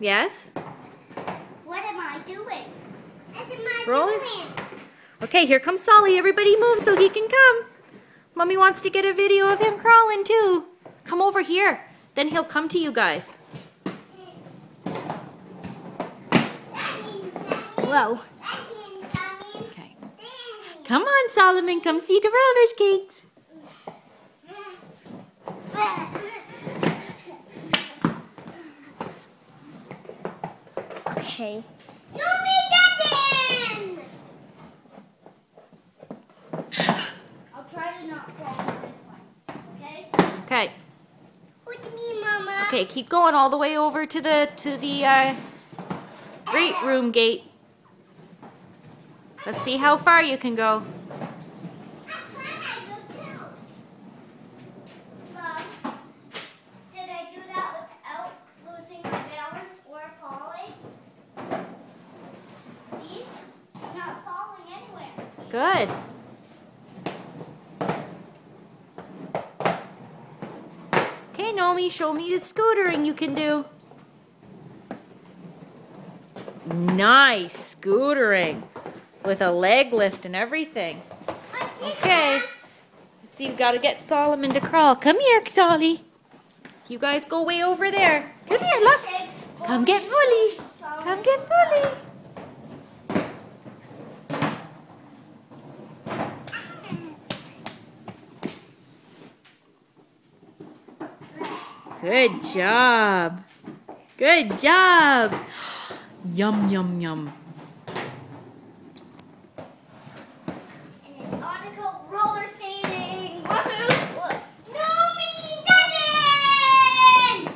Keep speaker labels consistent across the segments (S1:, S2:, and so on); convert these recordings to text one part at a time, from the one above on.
S1: Yes?
S2: What am I doing? What am I doing?
S1: Okay, here comes Solly. Everybody move so he can come. Mommy wants to get a video of him crawling too. Come over here. Then he'll come to you guys.
S2: Whoa.
S1: Okay. Come on, Solomon. Come see the roller skates.
S2: Okay. Yumi I'll try to not fall on this one. Okay?
S1: Okay.
S2: What do you mean, Mama?
S1: Okay, keep going all the way over to the to the uh, great room gate. Let's see how far you can go.
S2: Mom, did I do that without losing my balance or falling? See? I'm not falling anywhere.
S1: Good. Okay, Nomi, show me the scootering you can do. Nice scootering with a leg lift and everything. Okay. See, we've got to get Solomon to crawl. Come here, Dolly. You guys go way over there. Come here, look. Come get Bully. Come get Bully. Good job. Good job. Yum, yum, yum.
S2: And it's Article roller skating. No, me, Devin!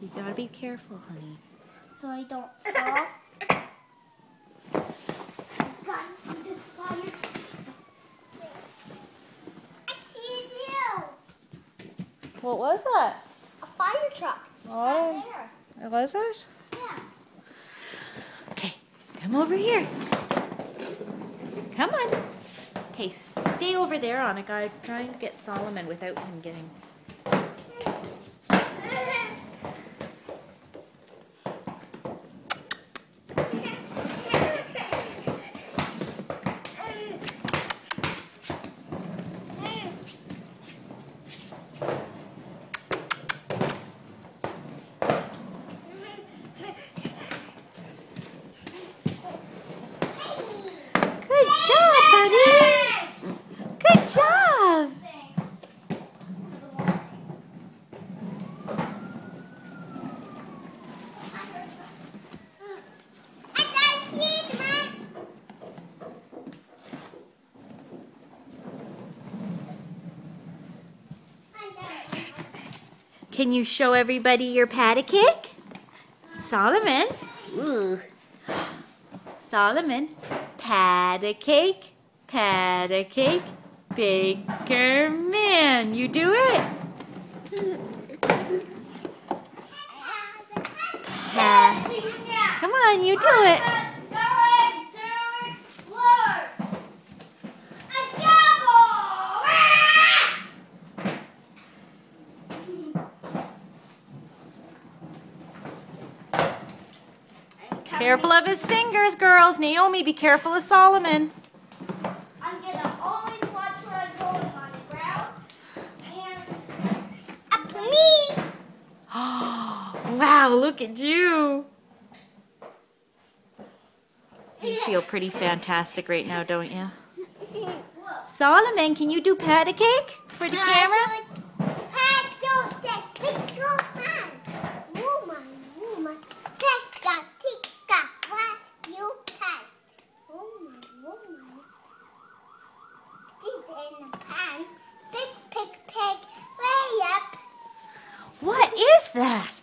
S1: You gotta be careful, honey.
S2: So I don't fall. Gotta see this fire. I see you.
S1: What was that?
S2: A fire truck.
S1: Oh,
S2: Right there.
S1: was it?
S2: Yeah.
S1: Okay, come over here. Come on. Okay, stay over there, Annika. I'm trying to get Solomon without him getting. Good job, buddy. Good job. Can you show everybody your patty cake? Solomon. Ooh. Solomon. Patty cake. Patty cake. Baker man. You do it. Pa- Come on, you do it. Careful of his fingers, girls. Naomi, be careful of Solomon.
S2: I'm gonna always watch where I'm going on the ground. And up to me.
S1: wow, look at you. You feel pretty fantastic right now, don't you? Solomon, can you do patty cake for the camera? What is that?